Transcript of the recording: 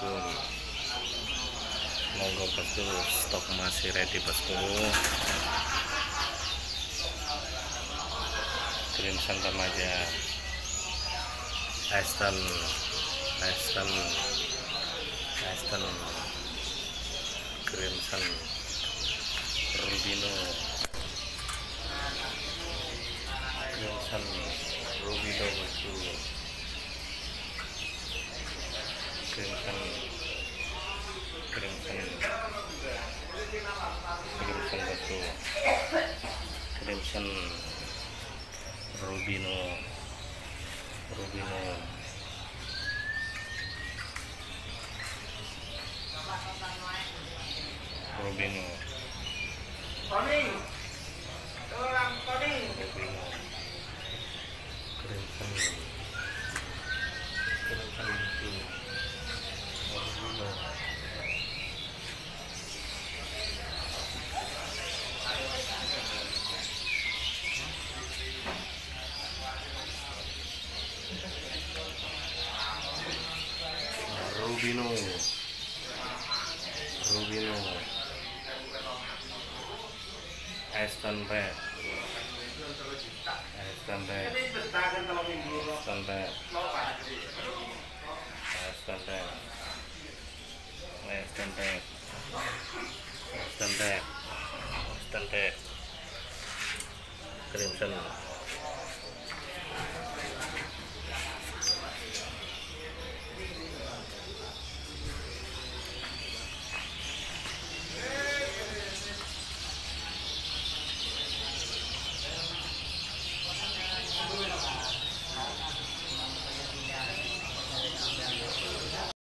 bosku monggo bosku stok masih ready bosku crimson remaja Aston Aston Aston crimson rubino. Crimson rubino bosku crimson crimson crimson batu crimson rubino rubino. Rubino. Tony, orang Tony. rubino. Crimson crimson itu rubino Rubino Rubino Aston Red Aston Red Aston Red. Aston Red Aston Red Aston Red Aston Red Crimson